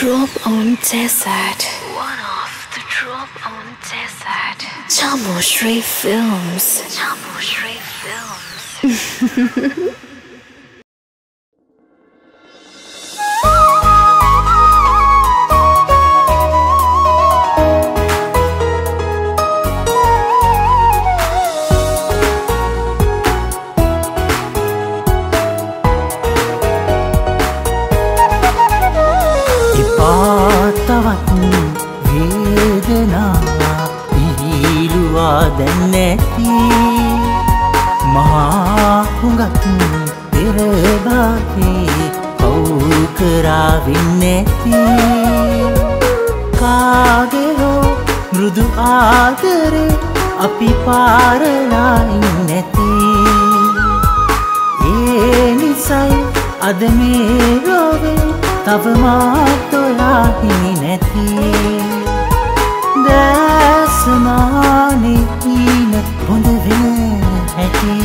drop on desert. One off the drop on desert. Jammu Shri Films. Jammu Shri Films. එපාතවත් වේදනා ඉහිලුවා දැන්නැති මහාහුඟත් පෙරබාගේ කවුකරාවෙන්නැති කාගෙහෝ මෘදු ආදරේ අපි පාරලායින් නැති ඒ නිසයි අද මේ රෝවේ තවමාත් ඔයා හිමි නැති. දැසමානෙ හීන හොඳ වෙන හැටි.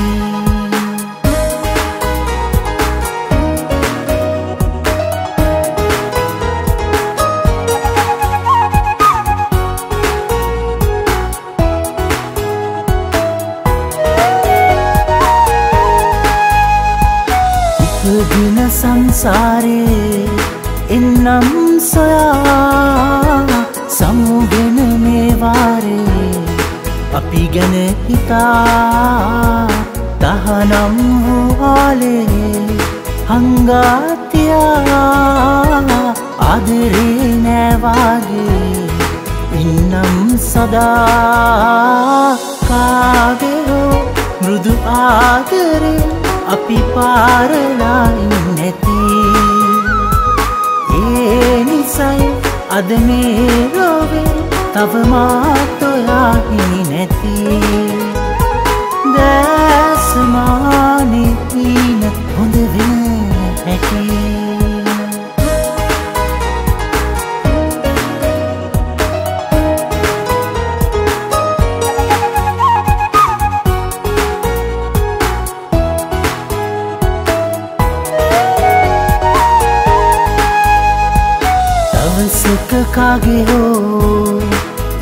උපදින සංසාරේ එන්නම් සොයා සමුගෙන මේවාරේ. අපි ගැන හිතා තහනම් වූවාලේ හංගාතියා ආදරේ නෑවාගේ. ඉන්නම් සදා කාගෙහෝ මෘදු ආදරේ අපි පාරලායින් නැති. නිසයි අද මේ රෝවේ තවමාත් ඔයා හිමි නැති. දවසක කාගේ හෝ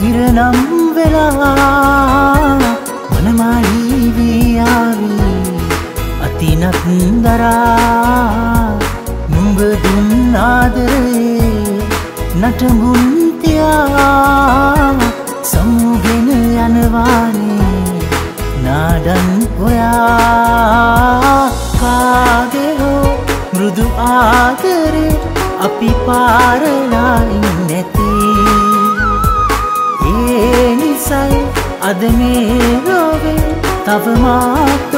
ඉරනම් වෙලා මනමාලීවයාවී අතිනත් දරා නුඹ දුන්නාදරේ නටමුන්තියා සමුගෙන යනවානේ. නාඩන් ඔයා කාගේ හෝ මෘදු ආදරේ අපි පාරලායින් නැති. ඒ නිසයි අද මේ රෝවේ තවමාත් ඔයා